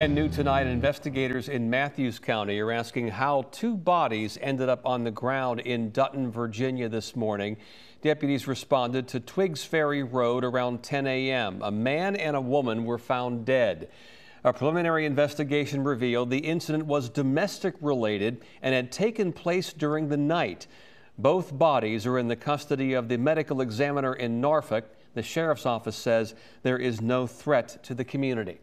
And new tonight, investigators in Mathews County are asking how two bodies ended up on the ground in Dutton, Virginia this morning. Deputies responded to Twiggs Ferry Road around 10 a.m. A man and a woman were found dead. A preliminary investigation revealed the incident was domestic related and had taken place during the night. Both bodies are in the custody of the medical examiner in Norfolk. The sheriff's office says there is no threat to the community.